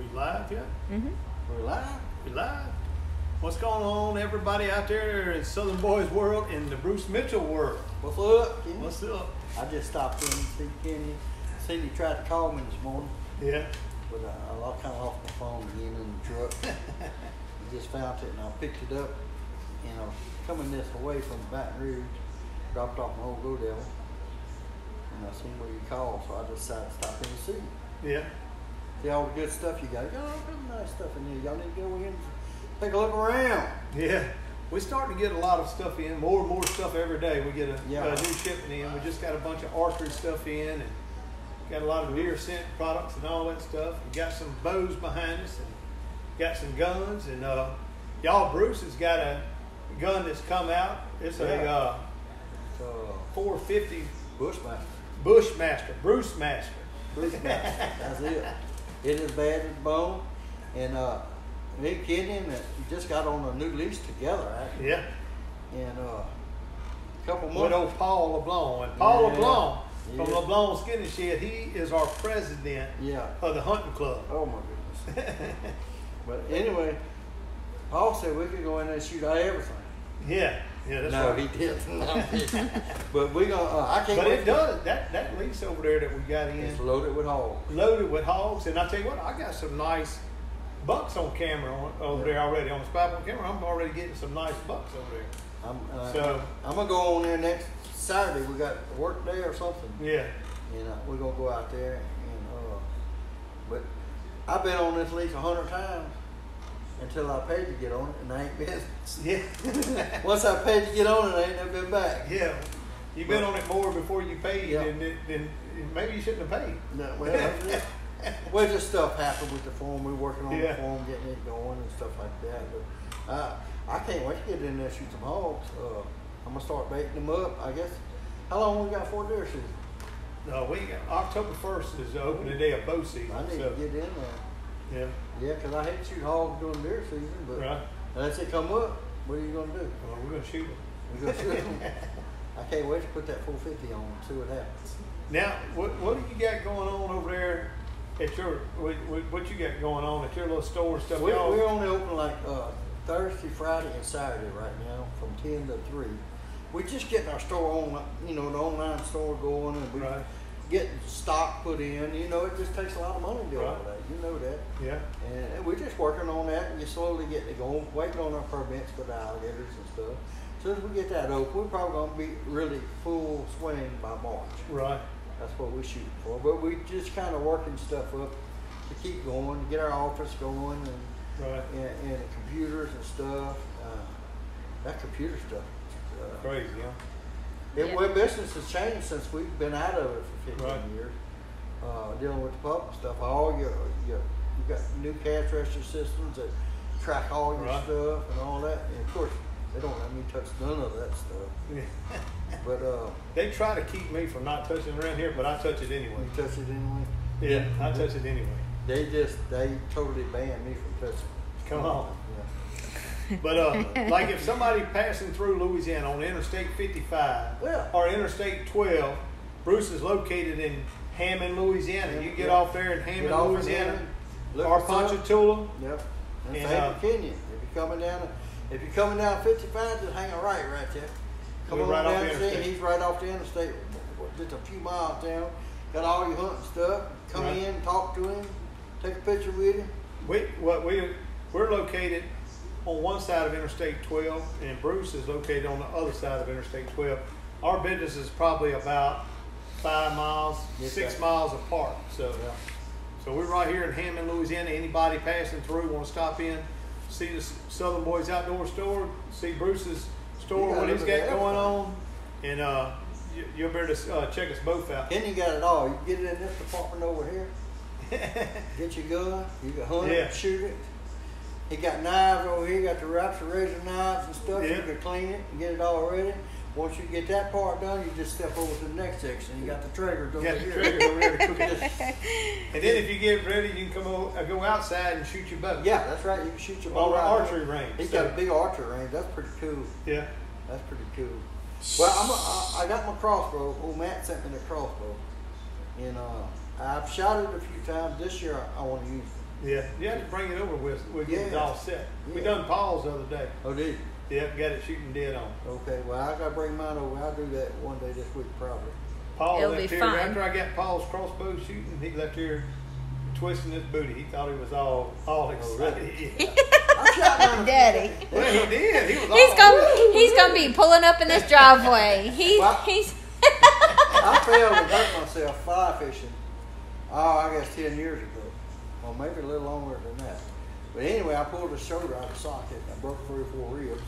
We live yet? Mm-hmm. We're live. We live. What's going on, everybody out there in Southern Boyz world, in the Bruce Mitchell world? What's up, Kenny? What's up? I just stopped in to see Kenny. Seen you tried to call me this morning, Yeah. but I, I lost kind of off my phone again in the truck. I just found it and I picked it up. And I was coming this away from Baton Rouge, dropped off my old Go Devil, and I seen where you called, so I decided to stop in and see you. Yeah. See all the good stuff you got. You got all kind of nice stuff in here. Y'all need to go in and take a look around. Yeah. We're starting to get a lot of stuff in, more and more stuff every day. We get a, Yeah. a new shipment in. We just got a bunch of archery stuff in and got a lot of deer scent products and all that stuff. We got some bows behind us and got some guns. And uh, y'all, Bruce has got a gun that's come out. It's a Yeah. uh, 450 Bushmaster. Bushmaster, Bruce Master. Bushmaster. That's it. It is bad as bone. And uh, Kenny and that just got on a new lease together, actually. Yeah. And uh, a couple With months. old Paul LeBlanc. And Paul Yeah. LeBlanc from Yeah. LeBlanc Skinny Shed, he is our president Yeah. of the hunting club. Oh my goodness. but anyway, Paul said we could go in there and shoot out everything. Yeah, yeah, that's no, right. he didn't. No, he didn't. but we gonna. Uh, I can't. But it does. That that lease over there that we got in, It's loaded with hogs. loaded with hogs, and I tell you what, I got some nice bucks on camera on, over Yeah. there already on the spot on camera. I'm already getting some nice bucks over there. I'm, uh, So- I'm gonna go on there next Saturday. We got work day or something, Yeah, and uh, we're gonna go out there. And uh, but I've been on this lease a hundred times until I paid to get on it, and I ain't been. yeah, Once I paid to get on it, I ain't never been back. yeah. You've been on it more before you paid, Yeah. and then maybe you shouldn't have paid. No, well, it. well, just stuff happened with the form. We're working on Yeah. the form, getting it going and stuff like that. But uh, I can't wait to get in there and shoot some hogs. Uh, I'm gonna start baiting them up. I guess. How long we got for deer season? No, we got October first is the opening day of bow season. I need so, to get in there. Yeah, Yeah, because I hate to shoot hogs during deer season, but right. unless they come up, what are you gonna do? Well, we're gonna shoot them. We're gonna shoot 'em? I can't wait to put that 450 on and see what happens. Now, what what do you got going on over there at your what, what, you got going on at your little store and stuff? We, y'all? we're only open like uh, Thursday, Friday, and Saturday right now from 10 to 3. We're just getting our store on, you know, the online store going and we Right. getting stock put in. You know, it just takes a lot of money to do all Right. that. You know that. yeah, And we're just working on that and just slowly getting it going, waiting on our permits for the alligators and stuff. As soon as we get that open, we're probably going to be really full swing by March. right. That's what we're shooting for. But we just kind of working stuff up to keep going, to get our office going and Right. and, and the computers and stuff. Uh, that computer stuff. Uh, Crazy, huh? it, Yeah. well, business has changed since we've been out of it for 15 Right. years. Uh, dealing with the public stuff. All your, your you got new cash register systems that track all your Right. stuff and all that. And of course, they don't let me touch none of that stuff. Yeah. But uh, They try to keep me from not touching around here, but I touch it anyway. you touch it anyway. Yeah, I touch it anyway. They just they totally banned me from touching. Come on. Yeah. But uh, like if somebody passing through Louisiana on Interstate 55 Yeah. or Interstate 12, Bruce is located in Hammond, Louisiana. You get Yeah. off there in Hammond, Get off in Louisiana, Hammond, look or us up. Ponchatoula. Yep. And And, same uh, for Kenyon. If you're coming down, if you're coming down 55, just hang a right right there. Come on right down the the interstate. He's right off the interstate, just a few miles down. Got all your hunting stuff. Come Right. in, talk to him, take a picture with him. We what we we're located on one side of Interstate 12, and Bruce is located on the other side of Interstate 12. Our business is probably about five miles, Yes, six sir. miles apart. So, Yeah. so we're right here in Hammond, Louisiana. Anybody passing through want to stop in, see the Southern Boyz Outdoor Store, see Bruce's store, got what he's got everything. going on, and uh, you, you'll be able to uh, check us both out. Kenyon got it all. You can get it in this department over here. Get your gun. You can hunt Yeah. it, shoot it. He got knives over here. Got the wraps of razor knives and stuff. Yeah. You can clean it and get it all ready. Once you get that part done, you just step over to the next section. You got the Traegers over Got the here. Traeger over there to cook it. And then if you get ready, you can come over, uh, go outside and shoot your bow. yeah, that's right. You can shoot your bow the right archery there. range. He's so- got a big archery range. That's pretty cool. Yeah. That's pretty cool. Well, I'm a, I, I got my crossbow. Old Matt sent me the crossbow, and uh, I've shot it a few times. This year, I, I want to use it. Yeah, you have to bring it over with. We get it all set. We done Paul's the other day. Oh, did you? Yep, got it shooting dead on. Okay, well, I gotta bring mine over. I'll do that one day this week probably. Paul It'll left be here fun. after I got Paul's crossbow shooting. He left here twisting his booty. He thought he was all all oh, excited. really? Yeah. I shot mine. Daddy. well, he did. He was He's gonna he's gonna be pulling up in this driveway. He Well- he's I failed and hurt myself fly fishing. Oh, I guess ten years ago, or maybe a little longer than that. But anyway, I pulled a shoulder out of the socket. I broke three or four ribs,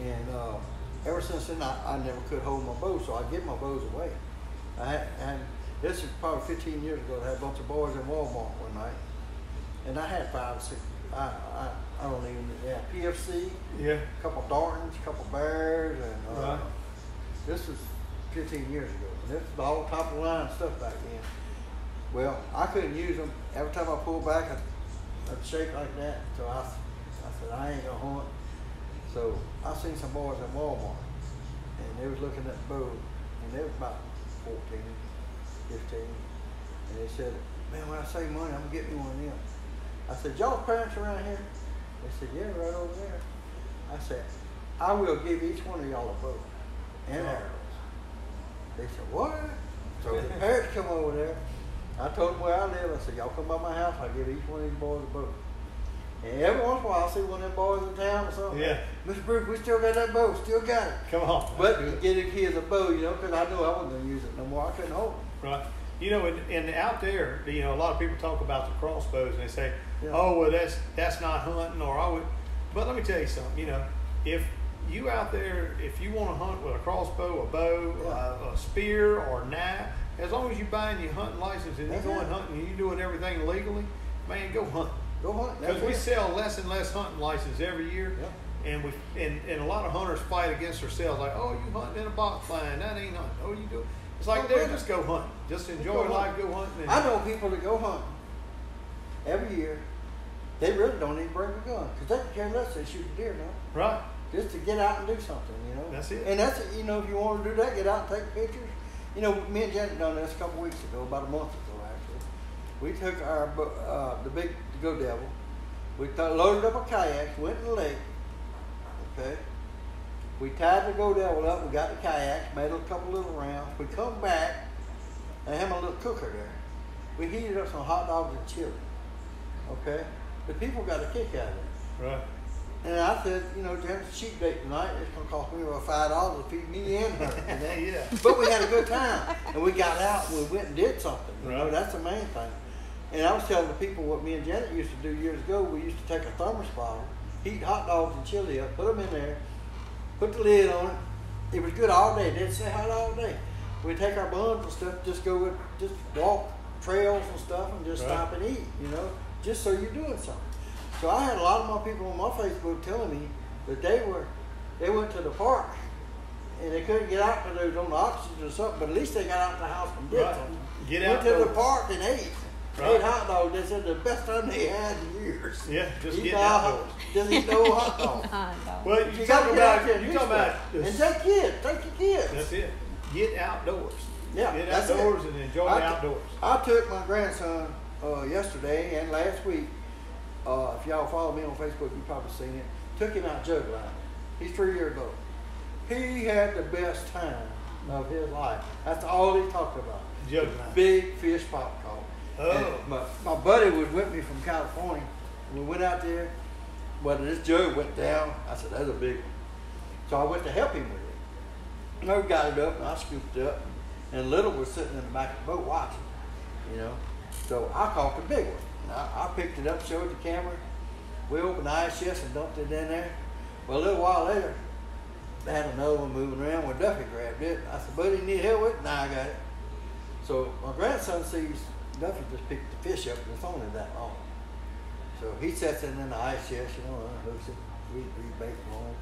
and uh, ever since then, I, I never could hold my bow, so I give my bows away. I had, and this is probably 15 years ago. I had a bunch of boys in Walmart one night, and I had five, six. I I, I don't even yeah PSE, Yeah. a couple Dartons, a couple Bears, and uh, Right. this was 15 years ago. And this was all top of the line stuff back then. Well, I couldn't use them. Every time I pulled back, I'd, I'd shake like that. So I, I said, I ain't gonna hunt. So I seen some boys in Walmart, and they was looking at the bow, and they was about 14, 15, and they said, man, when I save money, I'm gonna get me one of them. I said, y'all parents around here? They said, yeah, right over there. I said, I will give each one of y'all a bow and arrows. They said, what? So the parents come over there. I told them where I live. I said, y'all come by my house. I'll give each one of these boys a bow. And every once in a while, I see one of them boys in town or something. Yeah. Mr. Bruce, we still got that bow. Still got it. Come on. But to get the kids a bow, you know, because I knew I wasn't going to use it no more. I couldn't hold it. Right. You know, and, and out there, you know, a lot of people talk about the crossbows and they say, Yeah. "Oh, well, that's that's not hunting," or "I would." But let me tell you something. You know, if you out there, if you want to hunt with a crossbow, a bow, Yeah. a, a spear, or knife, as long as you buying your hunting license and you're going hunting and you're doing everything legally, man, go hunt. Go hunt. Because we sell less and less hunting licenses every year. Yeah. And we and, and a lot of hunters fight against themselves, like, oh, you hunting in a box blind, that ain't hunting. Oh, you do. It's like, Oh, dude, just go hunting. Just enjoy go life, hunting. go hunting. I know people that go hunting every year. They really don't even bring a gun because they can care less. They shoot a deer now. Right. just to get out and do something, you know. That's it. And that's it. you know, if you want to do that, get out and take pictures. You know, me and Janet done this a couple weeks ago, about a month ago actually. We took our uh, the big Go Devil. We th- loaded up a kayak, went in the lake. Okay. We tied the Go Devil up. We got the kayaks, made a couple little rounds. We come back and have a little cooker there. We heated up some hot dogs and chili. Okay. The people got a kick out of it. Right. And I said, you know, to have a cheap date tonight, it's gonna cost me about five dollars to feed me and her. yeah. But we had a good time, and we got out. and We went and did something. You know, Right. that's the main thing. And I was telling the people what me and Janet used to do years ago. We used to take a thermos bottle, heat hot dogs and chili up, put them in there, put the lid on it. It was good all day. It didn't stay hot all day. We'd take our buns and stuff, just go with, just walk trails and stuff, and just Right. stop and eat. You know, just so you're doing something. So I had a lot of my people on my Facebook telling me that they were, they went to the park and they couldn't get out because they was on oxygen or something, but at least they got out of the house and did Right. Get Went to the park and ate. Right. Ate hot dogs. They said the best time they had in years. Yeah, just Eat get no- outdoors. Just eat no hot dog. I know. Well, you, You talk gotta get out about you do talk about and this- take kids. Take your kids. that's it. Get outdoors. Yeah, Get that's it. outdoors and enjoy I the outdoors. I took my grandson uh, yesterday and last week. Uh, if y'all follow me on Facebook, you've probably seen it. Took him out jug lining. He's three years old. He had the best time of his life. That's all he talked about. Jug line. Big fish pop call. Oh. And my, my buddy was with me from California. We went out there. Well, this jug went down. I said, that's a big one. So I went to help him with it. And I got it up and I scooped it up. And Little was sitting in the back of the boat watching, you know. So I caught the big one. And I, I picked it up, showed the camera. We opened the ice chest and dumped it in there. Well, a little while later, they had another one moving around where Duffy grabbed it. I said, buddy, you need help with it? Nah, I got it. So my grandson sees Duffy just picked the fish up and it's only that long. So he sets it in the ice chest, you know, and hooks it. We, we bake them on.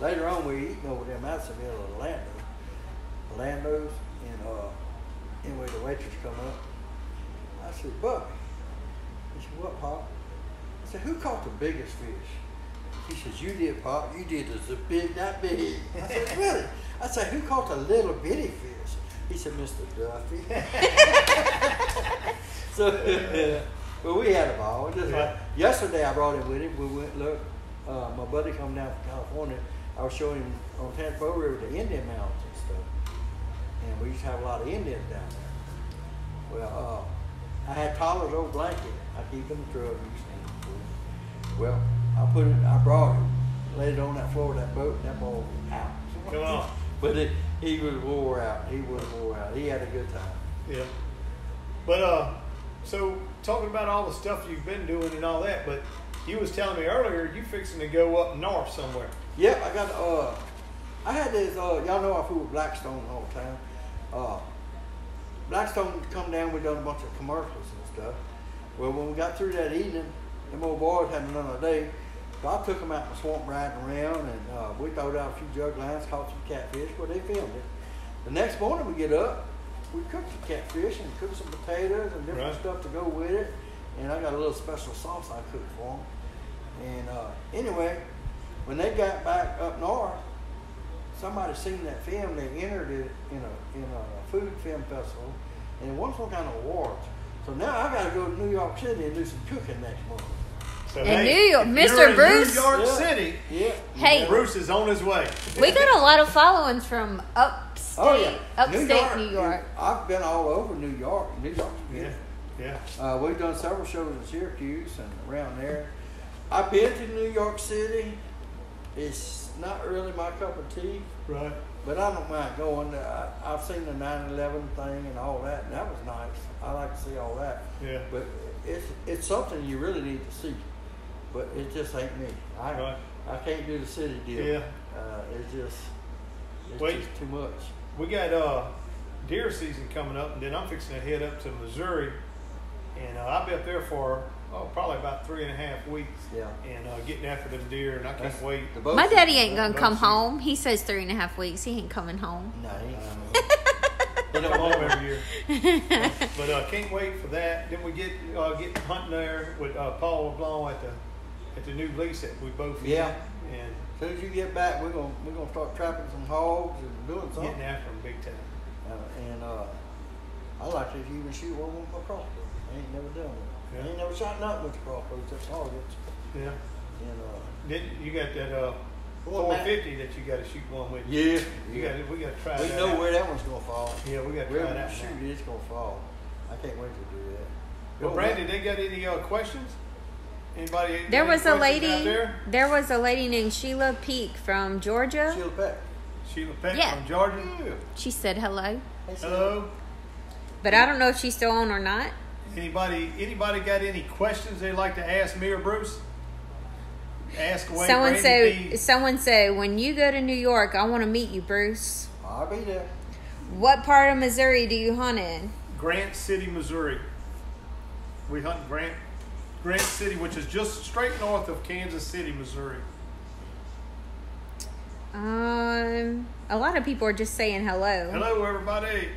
Later on, we eating over there in Madisonville at Orlando. Orlando's, and uh, anyway, the waitress come up. I said, Buck. He said, what, Pop? I said, who caught the biggest fish? He says, you did, Pop. You did. A big, that big. I said, really? I said, who caught the little bitty fish? He said, Mr. Duffy. so Well, we had a ball. Just Yeah. like yesterday, I brought him with him. We went look. Uh, my buddy come down from California. I was showing him on Tampa River the Indian mountains and stuff, and we used to have a lot of Indians down there. Well, uh, I had Tyler's old blanket. I keep in the truck. Well, I put it. I brought it, laid it on that floor of that boat. and That ball was out. Come on. But it, he was wore out. He was wore out. He had a good time. Yeah. But uh, so talking about all the stuff you've been doing and all that, but you was telling me earlier you fixing to go up north somewhere. Yep, I got uh I had this uh y'all know I fool with Blackstone all the time. Uh Blackstone come down, we done a bunch of commercials and stuff. Well when we got through that evening, them old boys had another day. So I took them out in the swamp riding around and uh, we throwed out a few jug lines, caught some catfish, well they filmed it. The next morning we get up, we cooked some catfish and cooked some potatoes and different Right. stuff to go with it. And I got a little special sauce I cooked for them. And uh, anyway, when they got back up north, somebody seen that film. They entered it in a in a food film festival, and it won some kind of awards. So now I got to go to New York City and do some cooking next month. So, In New York, Mr. you're in Bruce? New York Yeah. City. Yeah. Hey. Bruce is on his way. We got a lot of followings from upstate, Oh yeah. upstate New York. I've been all over New York. New York's Yeah. beautiful. Yeah. Uh, we've done several shows in Syracuse and around there. I've been to New York City. It's not really my cup of tea. Right. But I don't mind going. I, I've seen the 9/11 thing and all that, and that was nice. I like to see all that. Yeah. But it's it's something you really need to see. But it just ain't me. I Right. I can't do the city deal. Yeah. Uh, it's just it's Wait. just too much. We got uh, deer season coming up, and then I'm fixing to head up to Missouri, and uh, I'll be up there for oh probably about three and a half weeks. Yeah. And uh, getting after them deer, and I can't That's- wait. the My daddy ain't gonna come season. home. He says three and a half weeks. He ain't coming home. No, he ain't coming. They don't home every year. but uh, can't wait for that. Then we get uh, get hunting there with uh, Paul LeBlanc at the at the new lease that we both in. Yeah. and As soon as you get back, we're gonna we're gonna start trapping some hogs and doing something. getting after them big time. Uh, and uh, I like to even shoot one with my crossbow. I ain't never done it. Yeah. I ain't never shot nothing with the crossbow except targets. Yeah. And uh, Then you got that uh, 450 that you got to shoot one with. yeah, You got we got to try we know out. where that one's gonna fall. Yeah, we got to try that. shoot it's gonna fall. I can't wait to do that. Well, Brandy, they got any uh, questions? Anybody? There any was a lady. there. There was a lady named Sheila Peak from Georgia. Sheila Peck. Sheila Peck Yeah. from Georgia. She said hello, Hey, Hello. but I don't know if she's still on or not. Anybody? Anybody got any questions they'd like to ask me or Bruce? Ask away. Someone Brandy said. Someone said when you go to New York, I want to meet you, Bruce. I'll be there. What part of Missouri do you hunt in? Grant City, Missouri. We hunt Grant, Grant City, which is just straight north of Kansas City, Missouri. Um, a lot of people are just saying hello. Hello, everybody.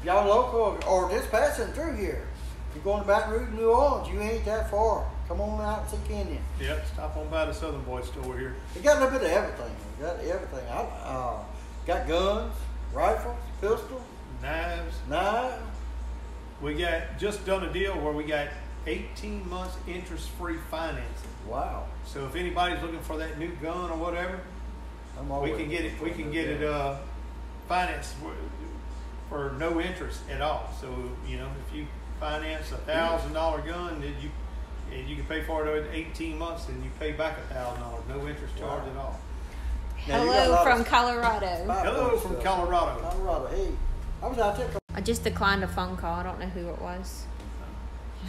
If y'all local or just passing through here, if you're going to Baton Rouge, New Orleans, you ain't that far. Come on out and see Kenyon. Yep, stop on by the Southern Boy store here. It got a little bit of everything. It got everything. I uh, got guns, rifles, pistols, Knives. knives. We got just done a deal where we got 18 months interest-free financing. Wow. So if anybody's looking for that new gun or whatever, I'm we can get it. We can get a it uh, financed for, for no interest at all. So you know, if you finance a thousand dollar gun, then you and you can pay for it over 18 months, and you pay back a thousand dollars, no interest charge at all. Now, you got a Hello from of Colorado. Hello from stuff. Colorado. Colorado. Hey, I was out there. I just declined a phone call. I don't know who it was.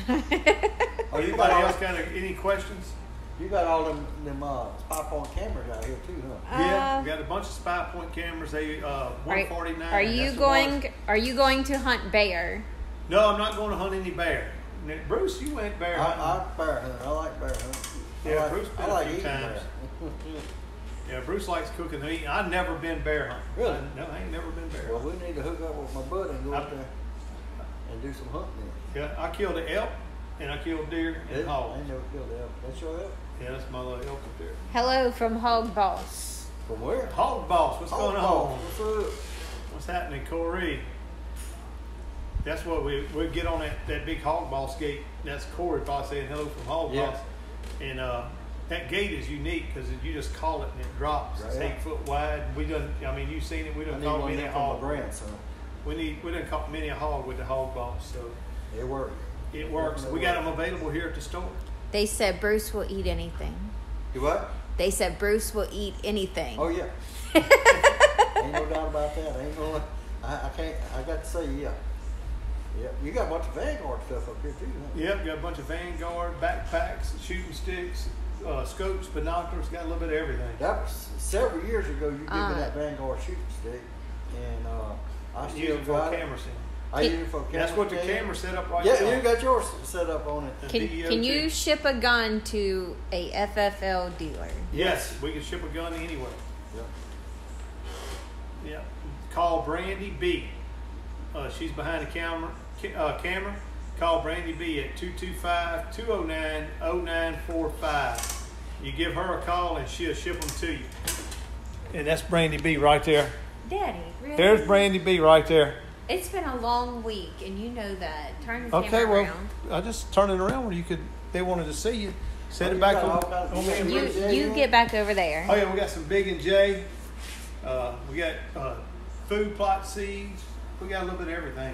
Oh, you got Anybody all, else got any questions? you got all them them uh, Spypoint cameras out here too, huh? yeah, Uh, we got a bunch of Spypoint cameras. They uh, 149. are you that's the ones- going? Are you going to hunt bear? No, I'm not going to hunt any bear. Now, Bruce, you went bear I, hunting. I bear hunt. I like bear hunt. Yeah, I like, Bruce been I a like few eating times. bear. yeah, Bruce likes cooking and eating. I've never been bear hunting. Really? I- no, I ain't never been bear well, hunting. we need to hook up with my buddy and go up there and do some hunting. Yeah, I killed an elk and I killed deer and I hog. ain't never killed elk. That's your elk. Yeah, that's my little elk up there. Hello from Hog Boss. From where? Hog boss, what's Hog going Boss. on? What's up? What's happening, Corey? That's what we we get on that, that big hog boss gate. That's Corey probably saying hello from hog Yeah. boss. And uh, that gate is unique because you just call it and it drops. It's Right. eight foot wide. We done. I mean, you've seen it. We I done need caught one many there a for my grandson. We need. We done caught many a hog with the hog boss. So It worked. it works. We got them available here at the store. They said Bruce will eat anything. You what? They said Bruce will eat anything. Oh yeah. Ain't no doubt about that. I ain't no. I, I can't. I got to say yeah. Yeah. You got a bunch of Vanguard stuff up here too. Huh? Yep, got a bunch of Vanguard backpacks, shooting sticks, uh, scopes, binoculars. Got a little bit of everything. That was several years ago. You gave Uh. me that Vanguard shooting stick, and uh, I Use still it for got a it. camera center. I Can- use it for camera. That's what the stand. camera set up right Yeah, there. you got yours set up on it. The Can, DEO can too. you ship a gun to a FFL dealer? Yes, we can ship a gun anywhere. Yep. Yeah. Call Brandy B. Uh, she's behind the camera. ca- Uh, camera. Call Brandy B at 225-209-0945. You give her a call and she'll ship them to you. And that's Brandy B right there. Daddy, really? There's Brandy B right there. It's been a long week, and you know that. Turn the Okay, camera well, around. I just turned it around where you could. They wanted to see you. Set Oh, it back got on, all kinds of- on me and you- You Yeah, you get back over there. Oh yeah, we got some Big and J. Uh, we got uh, food plot seeds. We got a little bit of everything.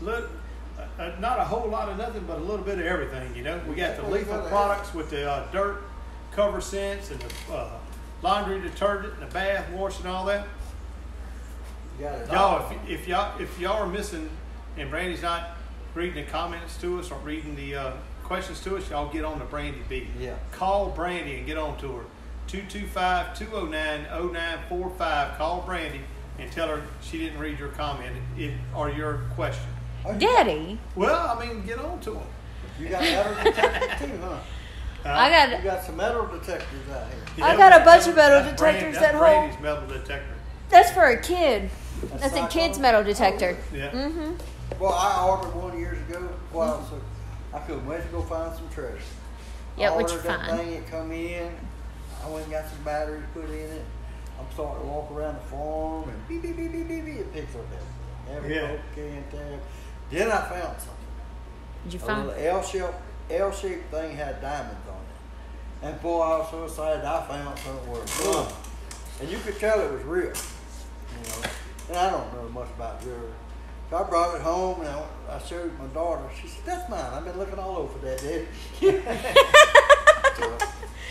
Look, uh, uh, not a whole lot of nothing, but a little bit of everything. You know, we got the That's what you lethal products with the uh, dirt cover scents and the uh, laundry detergent and the bath wash and all that. You got it. Y'all, if, if y'all if y'all are missing, and Brandy's not reading the comments to us or reading the uh, questions to us, y'all get on to Brandy B. Yeah. Call Brandy and get on to her. 225-209-0945. Call Brandy and tell her she didn't read your comment it, or your question. Oh, you- Daddy, Well, I mean, get on to them. You got metal detectors too, huh? I got You got some metal detectors out here. I got a bunch of metal that's Brand- detectors that's that Brandy's metal detector. That's for a kid. That's a kid's metal detector. Yeah. Mm-hmm. Well, I ordered one years ago. Well, so I couldn't wait to go find some treasure. Yeah, I which ordered that fine. thing. It come in. I went and got some batteries put in it. I'm starting to walk around the farm and beep beep beep beep beep beep. It picks up everything. Every Yeah. yeah. can tab. Then I found something. Did you A find? little L-shaped L-shaped thing had diamonds on it. And boy, I was so excited. I found something worth boom. And you could tell it was real. You know. And I don't know much about jewelry. So I brought it home and I, I showed my daughter. She said, "That's mine. I've been looking all over that, Daddy." So,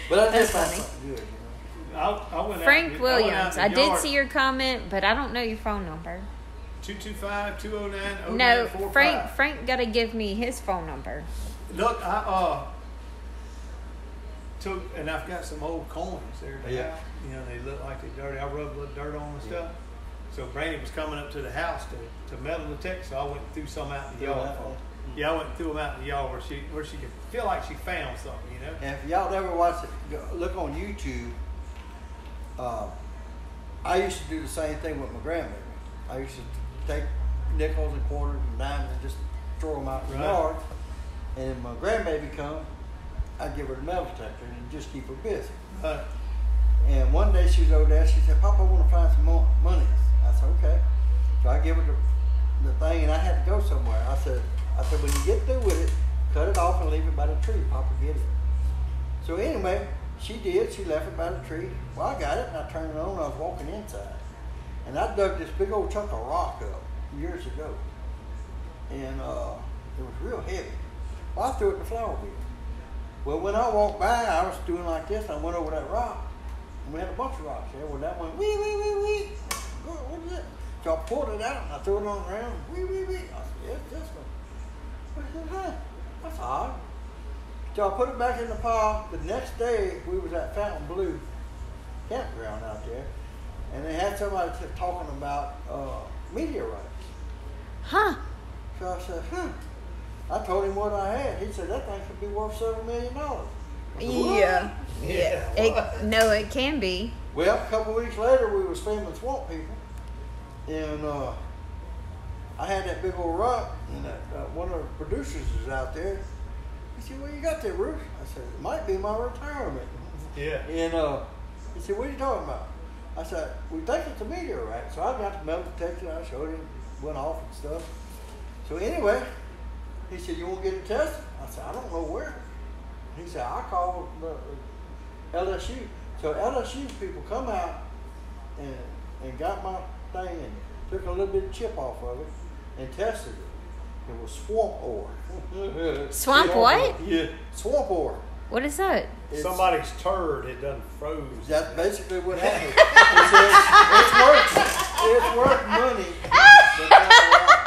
but I That's did funny. something good. You know. I, I went out, Frank I went out Williams. in I did see your comment, but I don't know your phone number. 225-209-0945. No, Frank. Frank got to give me his phone number. Look, I uh took and I've got some old coins there. Yeah. house. You know, they look like they're dirty. I rubbed a little dirt on them and stuff. So Brandy was coming up to the house to, to metal detect, so I went and threw some out in the yard for Yeah, I went and threw them out in the yard where she where she could feel like she found something, you know. And if y'all ever watch it, look on YouTube. Uh, I used to do the same thing with my grandmother. I used to take nickels and quarters and dimes and just throw them out in the yard. And if my grandbaby come, I'd give her the metal detector and just keep her busy. But And one day she was over there. She said, "Papa, I want to find some more money." I said, "Okay." So I give her the, the thing, and I had to go somewhere. I said, "I said when you get through with it, cut it off and leave it by the tree. Papa get it." So anyway, she did. She left it by the tree. Well, I got it, and I turned it on. I was walking inside, and I dug this big old chunk of rock up years ago, and uh, it was real heavy. Well, I threw it in the flower bed. Well, when I walked by, I was doing like this. I went over that rock. And we had a bunch of rocks there. Well, that went wee, wee, wee, wee. What, what is it? So I pulled it out and I threw it on the ground. Wee, wee, wee. I said, yes, this one. I said, huh, that's odd. So I put it back in the pile. The next day, we was at Fontainebleau campground out there. And they had somebody talking about uh, meteorites. Huh? So I said, huh. I told him what I had. He said, that thing could be worth several million dollars. Said, "What?" Yeah. Yeah, It, no, it can be. Well, a couple weeks later, we was filming Swamp People, and uh, I had that big old rock, and that, uh, one of the producers is out there. He said, "What you got there, Bruce?" I said, "It might be my retirement." yeah. And uh, he said, "What are you talking about?" I said, "We think it's a meteorite." So I got the metal detector. I showed him, went off and stuff. So anyway, he said, "You want to get it tested?" I said, "I don't know where." He said, "I called the LSU." So LSU people come out and and got my thing and took a little bit of chip off of it and tested it. It was swamp ore. Swamp what? Yeah, swamp ore. What is that? It's- Somebody's turd had done froze. That's basically what happened. He said, it's worth it's worth money. but not a lot.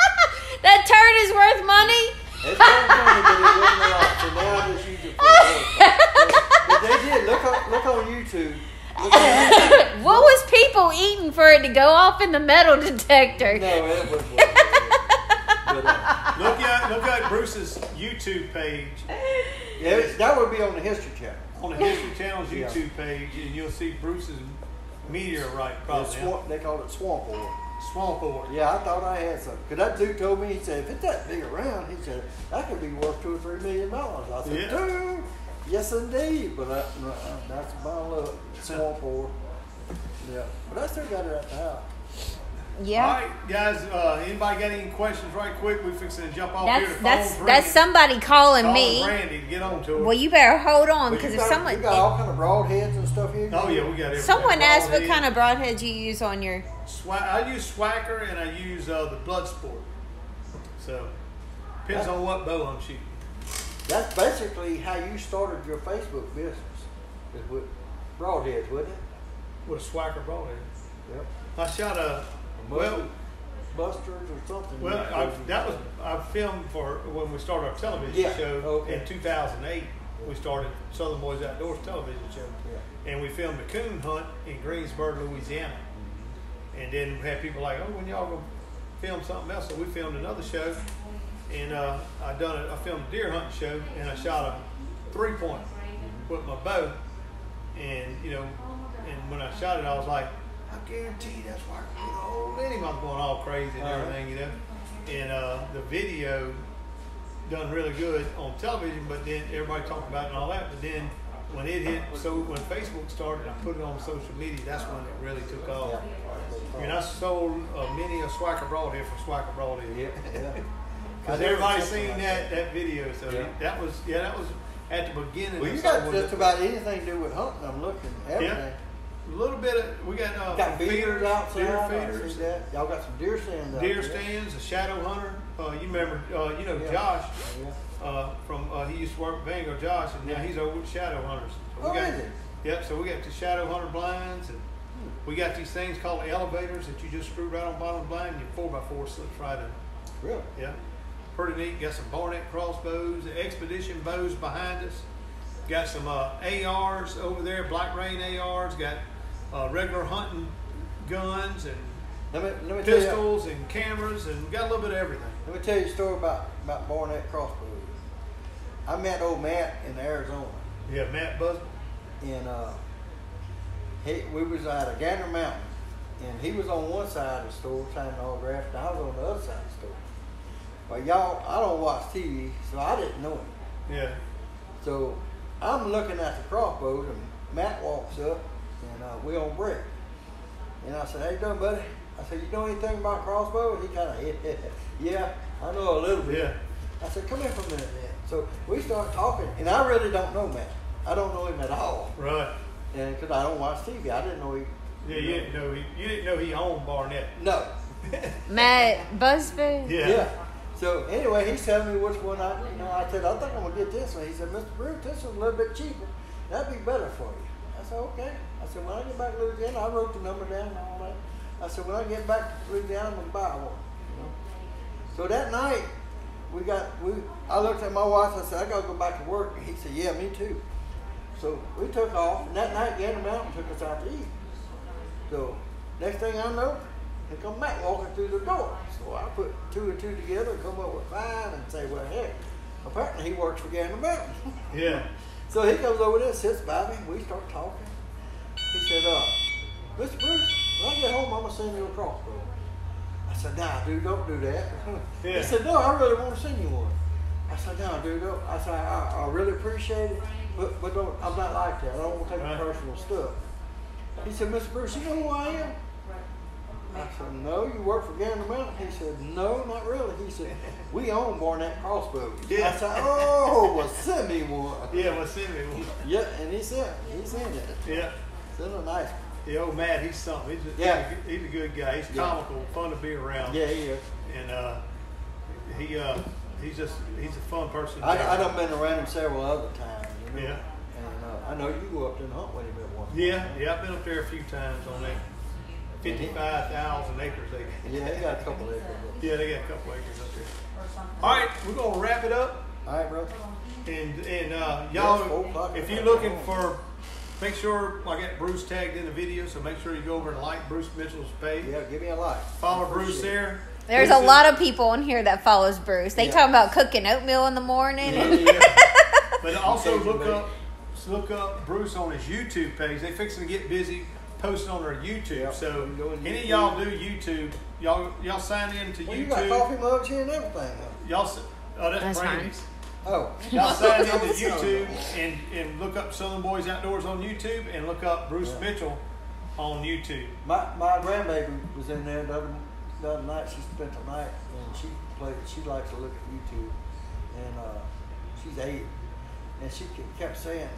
That turd is worth money. It's worth money, but it wasn't a lot. So now I just use it for work. But they did. Look on look on YouTube. Look on YouTube. What was people eating for it to go off in the metal detector? No, it was. But, uh, Look at look at Bruce's YouTube page yeah, that would be on the History Channel. on the History Channel's Yeah. YouTube page, and you'll see Bruce's meteorite It's probably swamp, they call it swamp ore. swamp ore. Yeah, I thought I had some. Cause that dude told me, he said, if it's that big around, he said, that could be worth two or three million dollars. I said, Yeah. dude, yes indeed. But I, uh, that's my luck. Swamp ore. Yeah. But I still got it at the house. Yeah. All right, guys. Uh, anybody got any questions? Right quick, we fixing to jump off here. That's The that's phone's that's somebody calling Calling me. Randy get on to it. Well, you better hold on because if got, someone you got all kind of broadheads and stuff here. oh yeah, we got it. someone asked what kind of broadheads you use on your Swa- I use Swhacker and I use uh, the Bloodsport. So depends on what bow I'm shooting. That's basically how you started your Facebook business. Is with broadheads, wasn't it? With a Swhacker broadhead. Yep. I shot a well. Busters or something. Well, I, that was I filmed for when we started our television Yeah, show okay. in 2008. We started Southern Boyz Outdoors television show, Yeah. and we filmed a coon hunt in Greensburg, Louisiana. Mm-hmm. And then we had people like, "Oh, when y'all go film something else?" So we filmed another show, and uh, I done it. I filmed a deer hunting show, and I shot a three point with my bow, and you know, and when I shot it, I was like, I guarantee that's why you know, Lenny was going all crazy and everything, you know. And uh, the video done really good on television, but then everybody talked about it and all that. But then when it hit, so when Facebook started, I put it on social media. That's when it really took off. And I sold a mini of Swhacker Broadhead for Swhacker Broadhead. Yeah. Yeah. Because everybody seen that that video, so Yeah. that was yeah that was at the beginning. Well, you got just that- about anything to do with hunting. I'm looking. Everything. a little bit of we got uh, Got feeders outside. deer feeders, see that. Y'all got some deer stands out deer there. stands, a shadow hunter. Uh, you remember, uh, you know Yeah. Josh Yeah. uh, from uh, he used to work with Vanguard Josh, and now he's over with Shadow Hunters. So Oh, got, is he? Yep. So we got the Shadow Hunter blinds, and we got these things called elevators that you just screw right on the bottom of the blind. and Your four by four slips right in. Really? Yeah. Pretty neat. Got some Barnett crossbows, expedition bows behind us. Got some uh, ARs over there, Black Rain ARs. Got uh, regular hunting guns and Let me let me tell you. pistols and cameras, and got a little bit of everything. Let me tell you a story about about Barnett crossbows. I met old Matt in Arizona, Yeah, Matt Bus. and uh, he we was at a Gander Mountain, and he was on one side of the store signing autographs, and I was on the other side of the store. But y'all, I don't watch TV, so I didn't know him. Yeah. So I'm looking at the crossbows, and Matt walks up, and uh, we on break. And I said, "How you doing, buddy?" I said, "You know anything about crossbows?" He kind of, yeah, I know a little bit. Yeah. I said, "Come here for a minute, man." So we start talking, and I really don't know Matt. I don't know him at all, Right. and because I don't watch TV, I didn't know he. Yeah, you didn't know he you didn't know he owned Barnett. No. Matt Busbice. Yeah. So anyway, he's telling me which one I, you know, I said, I think I'm gonna get this one. He said, Mr. Bruce, this is a little bit cheaper. That'd be better for you. I said, okay. I said, when I get back to Louisiana, I wrote the number down and all that. I said, when I get back to Louisiana, I'm gonna buy one. You know? So that night, we got we. I looked at my wife. I said, I gotta go back to work. And he said, Yeah, me too. So we took off, and that night, Gander Mountain took us out to eat. So next thing I know, here come Matt walking through the door. So I put two and two together and come up with five and say, well, heck, apparently he works for Gander Mountain. Yeah. so he comes over there, sits by me, we start talking. He said, uh, Mr. Bruce, when I get home, I'm going to send you a crossbow. I said, nah, dude, don't do that. Yeah. He said, no, I really want to send you one. I said, no, dude, don't. I said, I, I really appreciate it, but, but don't, I'm not like that. I don't want to take personal stuff. He said, Mr. Bruce, you know who I am? I said, no, you work for Gander Mountain? He said, no, not really. He said, we own Barnett Crossbows. Yeah. I said, oh, well, send me one. Yeah, well, send me one. Yeah, and he said, he sent it. Yeah. Sent a nice one. The old Matt, he's something. He's a, Yeah. he's, a, good- he's a good guy. He's Yeah. comical, fun to be around. Yeah, he is. And uh, he uh, he's just he's a fun person. I, I done been around him several other times, you know. Yeah. And uh, I know you go up there and hunt with him at one. Yeah, yeah. I've been up there a few times on that fifty-five thousand acres they got. Yeah, he got a couple acres. Yeah, they got a couple acres up there. All right, we're gonna wrap it up. All right, bro. And and uh, Yeah, it's four y'all, o'clock. if you're looking for, make sure I got Bruce tagged in the video, so make sure you go over and like Bruce Mitchell's page. Yeah, give me a like. Follow Bruce there. There's Bruce a lot of people in here that follows Bruce. They Yeah. talk about cooking oatmeal in the morning. Yeah, yeah. But also look up look up Bruce on his YouTube page. They fixing to get busy posting on our YouTube. Yeah, so I'm any of y'all do YouTube, y'all y'all sign in to Well, you got YouTube. coffee mugs here and everything. Huh? Y'all oh that's, That's. Brandy's. Oh. Y'all sign in to YouTube and, and look up Southern Boyz Outdoors on YouTube and look up Bruce Yeah. Mitchell on YouTube. My my grandbaby was in there the other, the other night. She spent the night and she played. She likes to look at YouTube, and uh, she's eight, and she kept saying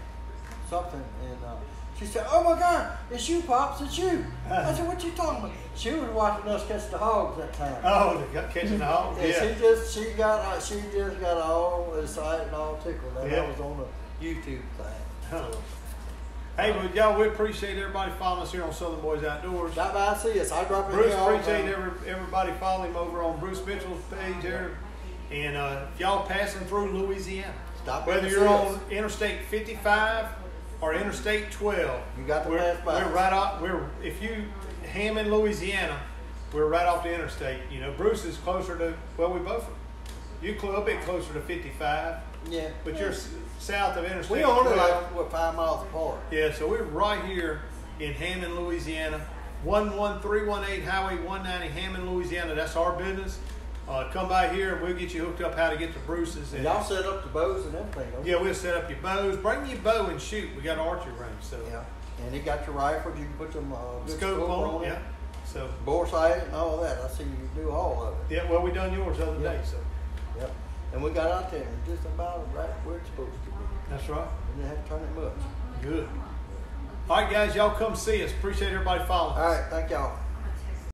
something, and uh, she said, "Oh my God, it's you, pops! It's you!" I said, "What you talking about?" She was watching us catch the hogs that time. Oh, they got catching the hog. And Yeah. she just she got uh, she just got all excited and all tickled that Yeah. Was on the YouTube thing. Hey, well, y'all, we appreciate everybody following us here on Southern Boyz Outdoors. Stop by and see us. I drop in Bruce, here appreciate every, everybody following him over on Bruce Mitchell's page there. And uh, if y'all passing through Louisiana, Stop whether you're on. Interstate 55 or Interstate 12, You got to we're, pass by. we're right off. We're if you Hammond, Louisiana, we're right off the interstate. You know, Bruce is closer to well, we both. You a bit closer to 55, Yeah. but you're south of Interstate. We only 12. like what five miles apart. Yeah, so we're right here in Hammond, Louisiana. 11318 Highway 190, Hammond, Louisiana. That's our business. Uh, come by here and we'll get you hooked up how to get to Bruce's. And y'all set up the bows and everything. You? yeah, we'll set up your bows. Bring your bow and shoot. We got an archery range, so Yeah. And he got your rifles. You can put some uh, scope scope on on it. it. Yeah. So Bore sight and all that. I see you do all of it. yeah, well, we done yours the other Yeah. day, so Yep. And we got out there and just about right where it's supposed to be. that's right. We didn't have to turn it much. Good. All right, guys, y'all come see us. Appreciate everybody following. All right. Thank y'all.